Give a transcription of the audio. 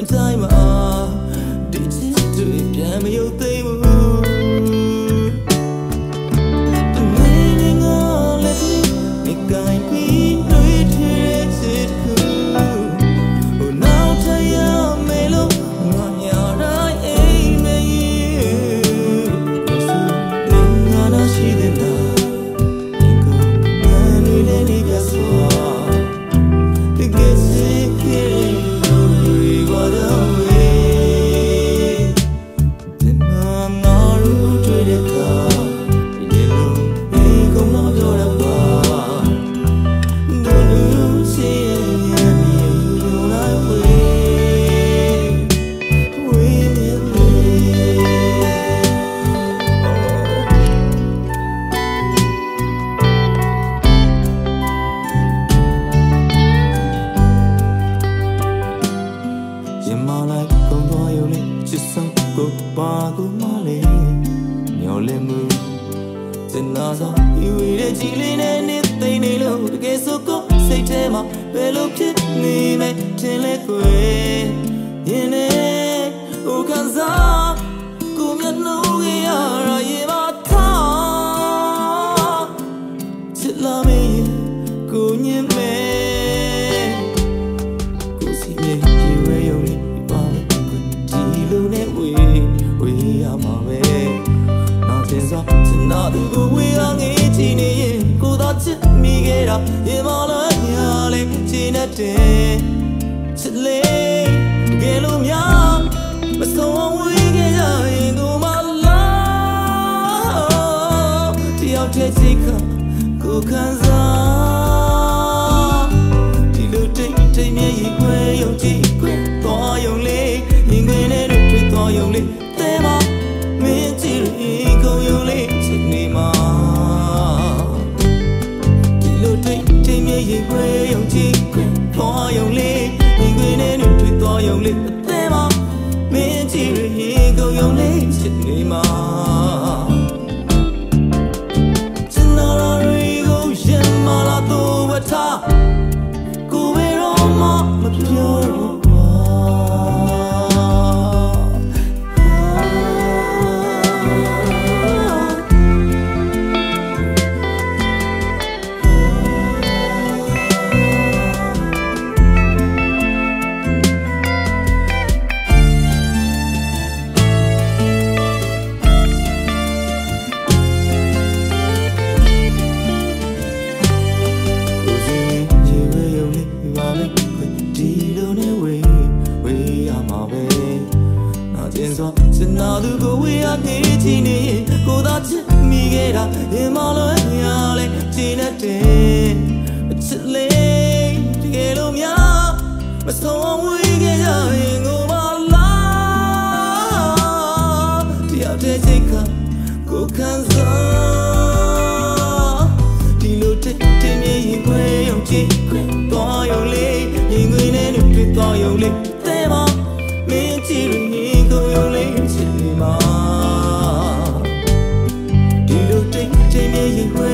အတိုင်းမအားဒီချစ်တွေပြန်မယုတ် ကိုပါကိုမလေးမျောလင်းမှုစင်နာသောယူရတဲ့ကြည်လေးနဲ့နေသိနေလို့တကယ်ဆိုကိုစိတ်ထဲမှာဘယ်လိုဖြစ်နေမဲထင်လဲကွယ်ရင်နေဟိုခံစားကိုမျက်နှာကြီးရရရေပါ ရေမလာညာလေးချီနေတဲ့ချစ်လေးကဲလို့များမဆုံးဝေးခဲ့ကြရင်ကိုမလားတယောက်တည်းစိတ်ကကိုခံစား လိုတိတ်တိတ်မြည်ရင်ခွဲယုံကြည်ခွဲသွားယုံလေးရင်ခွဲနဲ့တွေ့သွားယုံလေးတဲမမင်းကြည့်ရင်ကုန်ယုံလေး င်စွာစနာသူကိုဝေးရနေချင်နေကိုသာချစ်မိခဲ့တာရင်မလွယ်ရလဲချင်တဲ့အချစ်လေးတကယ်လို့များမဆုံးဝေးခဲ့ကြရင်ကိုမလားတရားတဲ့စိတ်ကကိုခံစားဒီလိုတစ်တင်မြင်ရင်ခွဲယုံကြည်ခွဲသွားယုံလေးရင်ခွေနဲ့တွေ့သွားယုံလေး 也会。